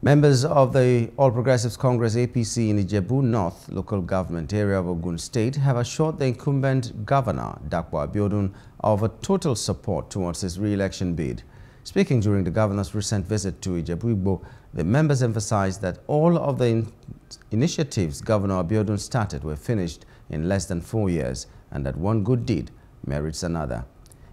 Members of the All Progressives Congress APC in Ijebu North local government area of Ogun State have assured the incumbent governor, Dapo Abiodun, of a total support towards his re-election bid. Speaking during the governor's recent visit to Ijebu the members emphasized that all of the in initiatives Governor Abiodun started were finished in less than four years and that one good deed merits another.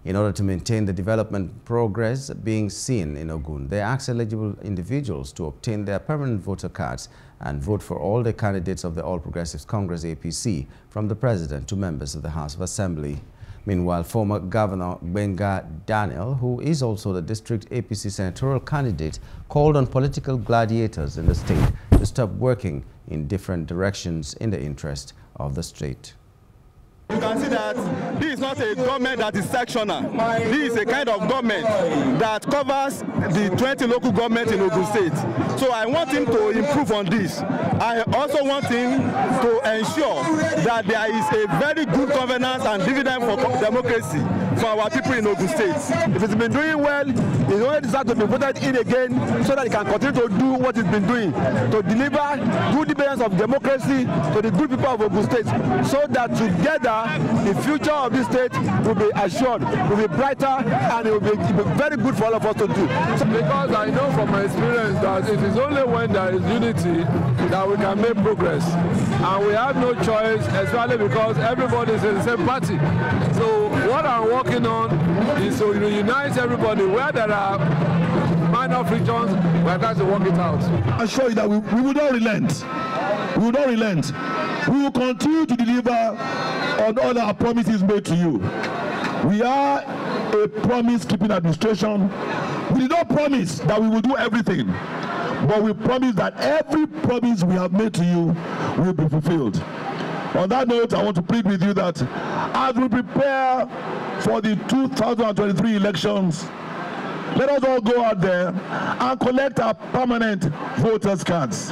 In order to maintain the development progress being seen in Ogun, they asked eligible individuals to obtain their permanent voter cards and vote for all the candidates of the All Progressives Congress APC from the President to members of the House of Assembly. Meanwhile, former Governor Gbenga Daniel, who is also the district APC senatorial candidate, called on political gladiators in the state to stop working in different directions in the interest of the state. You can see that is not a government that is sectional. This is a kind of government that covers the 20 local governments in Ogun State. So I want him to improve on this. I also want him to ensure that there is a very good governance and dividend for democracy for our people in Ogun State. If it's been doing well, he only deserves to be voted in again so that he can continue to do what he's been doing, to deliver good dividends of democracy to the good people of Ogun State so that together the future of this state will be assured, will be brighter, and it will be, it will be very good for all of us to do. because I know from my experience that it is only when there is unity that we can make progress. And we have no choice, especially because everybody is in the same party. So what I'm working on is to unite everybody where there are minor frictions, we're trying to work it out. I assure you that we, we will not relent. We will not relent. We will continue to deliver on all our promises made to you. We are a promise-keeping administration. We did not promise that we will do everything, but we promise that every promise we have made to you will be fulfilled. On that note, I want to plead with you that as we prepare for the 2023 elections, let us all go out there and collect our permanent voters cards.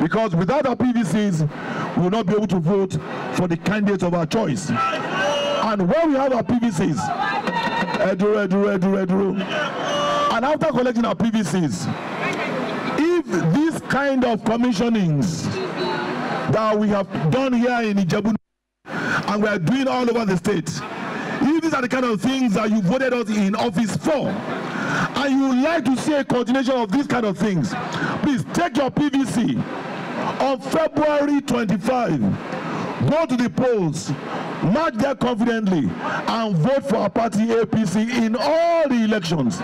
Because without our PVCs we will not be able to vote for the candidates of our choice. And when we have our PVCs eduru eduru eduru eduru and after collecting our PVCs if this kind of commissionings that we have done here in Ijebu and we are doing all over the state if these are the kind of things that you voted us in office for and you would like to see a continuation of these kind of things, please take your PVC on February 25. Go to the polls, march there confidently, and vote for our party APC in all the elections.